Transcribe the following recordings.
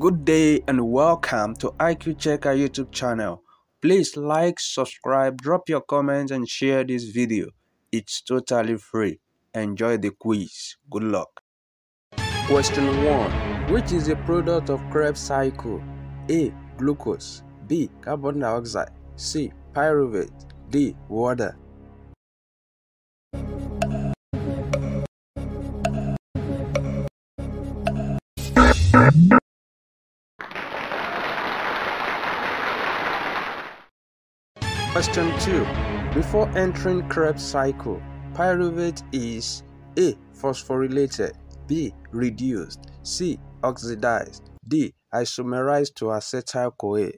Good day and welcome to IQ Checker YouTube channel. Please like, subscribe, drop your comments and share this video. It's totally free. Enjoy the quiz. Good luck. Question 1. Which is a product of Krebs cycle? A. Glucose B. Carbon dioxide C. Pyruvate D. Water Question 2. Before entering Krebs cycle, pyruvate is A. Phosphorylated B. Reduced C. Oxidized D. Isomerized to acetyl-CoA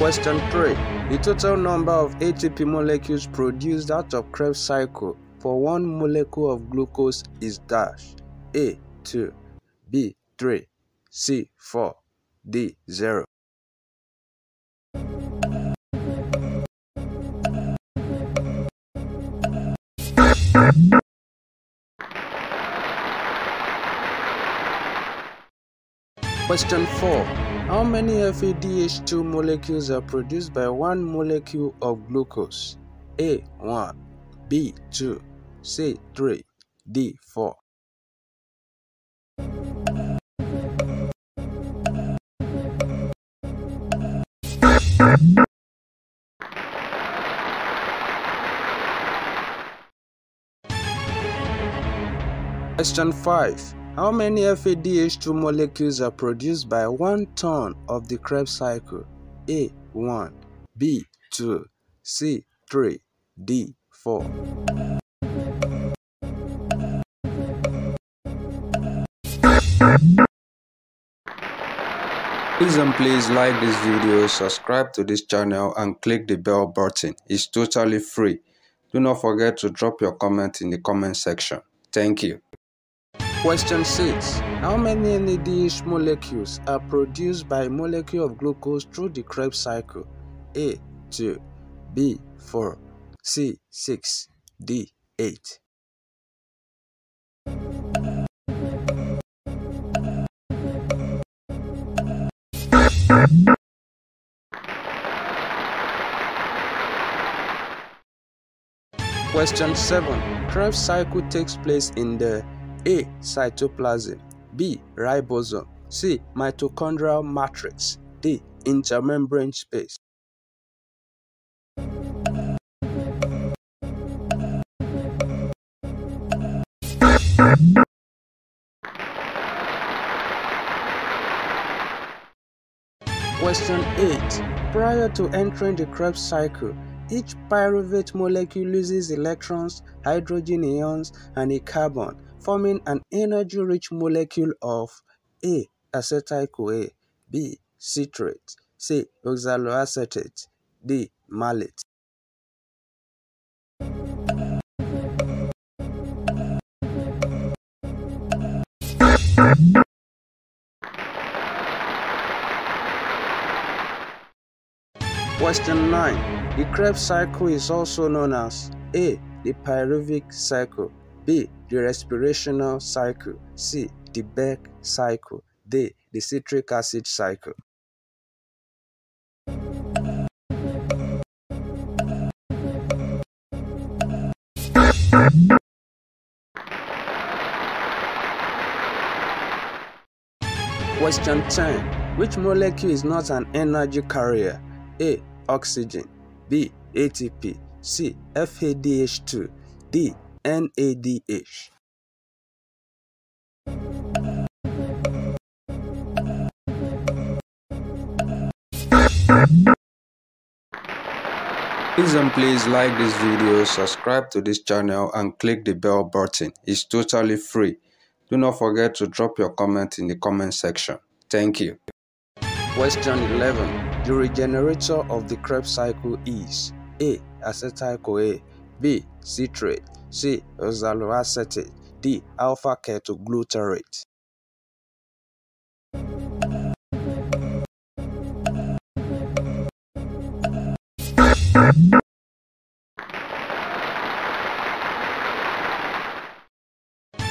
Question 3. The total number of ATP molecules produced out of Krebs cycle for one molecule of glucose is dash A 2, B 3, C 4, D 0. Question 4. How many FADH2 molecules are produced by one molecule of glucose? A 1, B 2, C 3, D 4. Question 5. How many FADH2 molecules are produced by one turn of the Krebs cycle? A 1, B 2, C 3, D 4. Please and please like this video, subscribe to this channel and click the bell button. It's totally free. Do not forget to drop your comment in the comment section. Thank you. Question 6. How many NADH molecules are produced by a molecule of glucose through the Krebs cycle? A. 2 B. 4 C. 6 D. 8 Question 7. Krebs cycle takes place in the A. Cytoplasm B. Ribosome C. Mitochondrial matrix D. Intermembrane space Question 8. Prior to entering the Krebs cycle, each pyruvate molecule loses electrons, hydrogen ions, and a carbon, forming an energy-rich molecule of A. Acetyl-CoA B. Citrate C. Oxaloacetate D. Malate Question 9. The Krebs cycle is also known as A. The pyruvic cycle B. The respirational cycle C. The Beck cycle D. The citric acid cycle Question 10. Which molecule is not an energy carrier? A. Oxygen B. ATP C. FADH2 D. NADH Please and please like this video, subscribe to this channel and click the bell button. It's totally free. Do not forget to drop your comment in the comment section. Thank you. Question 11. The regenerator of the Krebs cycle is A. Acetyl-CoA B. Citrate C. Oxaloacetate D. Alpha-ketoglutarate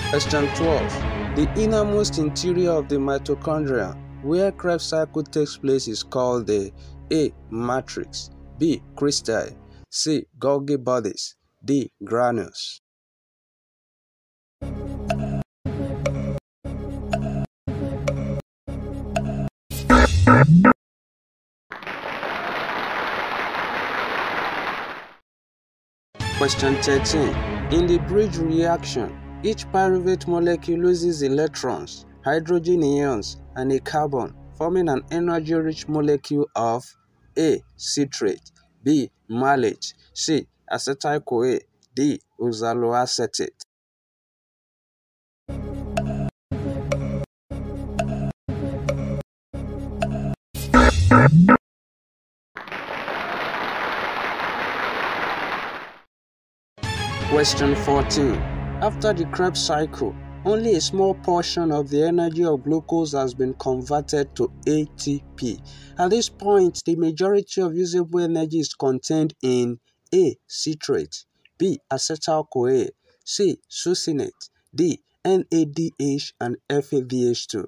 Question 12. The innermost interior of the mitochondria where Krebs cycle takes place is called the A. Matrix B. Cristae C. Golgi bodies D. Granules Question 13. In the bridge reaction, each pyruvate molecule loses electrons, hydrogen ions, and a carbon, forming an energy-rich molecule of A. Citrate B. Malate C. Acetyl-CoA D. Oxaloacetate Question 14. After the Krebs cycle, only a small portion of the energy of glucose has been converted to ATP. At this point, the majority of usable energy is contained in A. Citrate B. Acetyl-CoA C. Succinate D. NADH and FADH2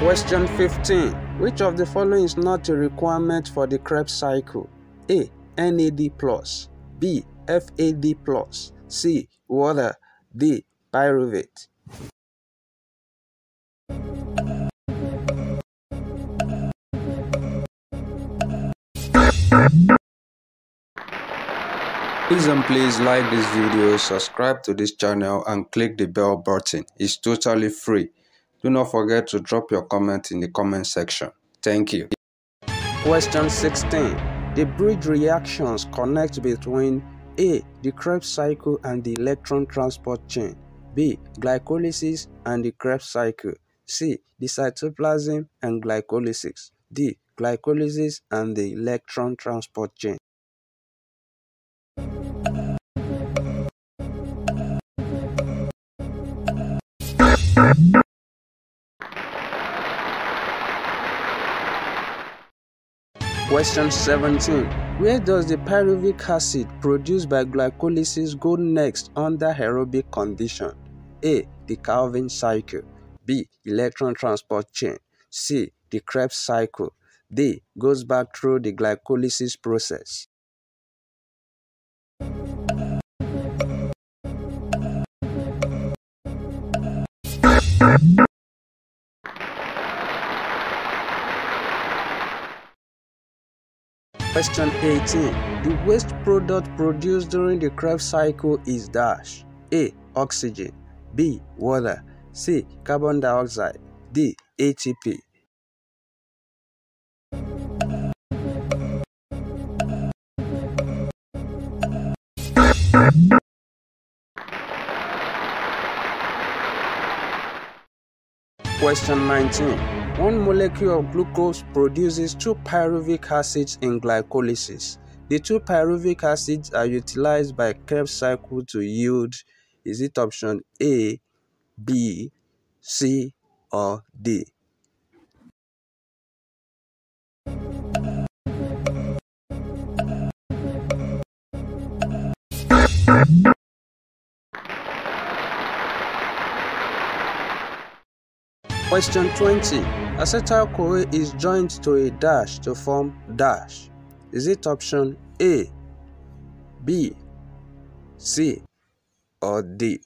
Question 15. Which of the following is not a requirement for the Krebs cycle? A. NAD+, B. FAD+, C. Water, D. Pyruvate. Please and please like this video, subscribe to this channel and click the bell button. It's totally free. Do not forget to drop your comment in the comment section. Thank you. Question 16. The bridge reactions connect between A. The Krebs cycle and the electron transport chain. B. Glycolysis and the Krebs cycle. C. The cytoplasm and glycolysis. D. Glycolysis and the electron transport chain. Question 17. Where does the pyruvic acid produced by glycolysis go next under aerobic condition? A. The Calvin cycle. B. Electron transport chain. C. The Krebs cycle. D. Goes back through the glycolysis process. Question 18. The waste product produced during the Krebs cycle is dash. A. Oxygen. B. Water. C. Carbon dioxide. D. ATP. Question 19. One molecule of glucose produces two pyruvic acids in glycolysis. The two pyruvic acids are utilized by Krebs cycle to yield is it option A, B, C, or D? Question 20. Acetyl-CoA is joined to a dash to form dash. Is it option A, B, C, or D?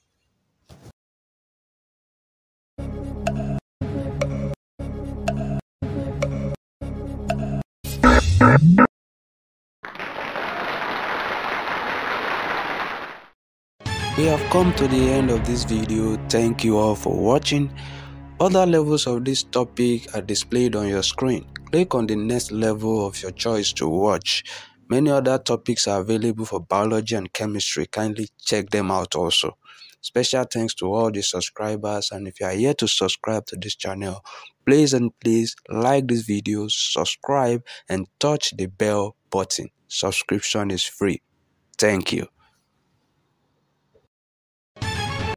We have come to the end of this video. Thank you all for watching. Other levels of this topic are displayed on your screen. Click on the next level of your choice to watch. Many other topics are available for biology and chemistry. Kindly check them out also. Special thanks to all the subscribers and if you are here to subscribe to this channel, please and please like this video, subscribe and touch the bell button. Subscription is free. Thank you.